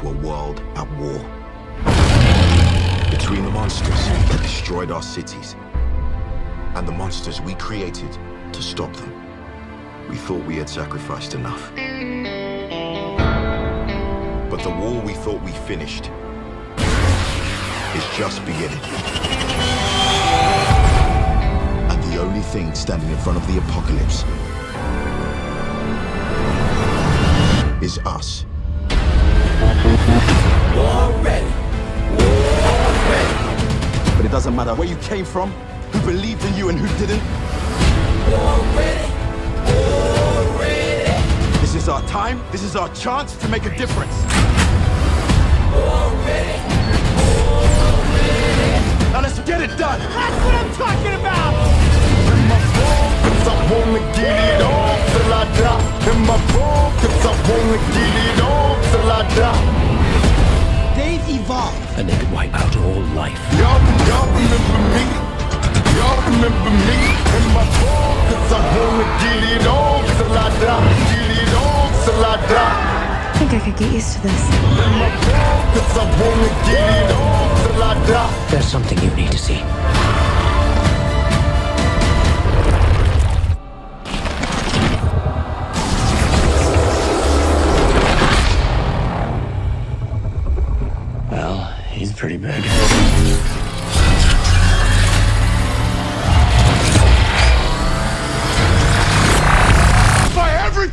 into a world at war. Between the monsters that destroyed our cities and the monsters we created to stop them. We thought we had sacrificed enough. But the war we thought we finished is just beginning. And the only thing standing in front of the apocalypse doesn't matter where you came from, who believed in you and who didn't. This is our time. This is our chance to make a difference. Now let's get it done. That's what I'm talking about! in my focus, I wanna get it on till I die. In my focus, I wanna get it on till I die. They've evolved. and they could wipe out all life. Wanna get it on till I die. Get it on till I think I could get used to this. In my focus, I wanna get it on till I die. There's something you need to see. Well, he's pretty big.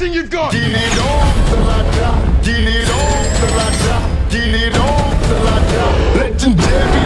Everything you've got! Get it on till I die. Get it on till I die. Get it on till I die. Legendary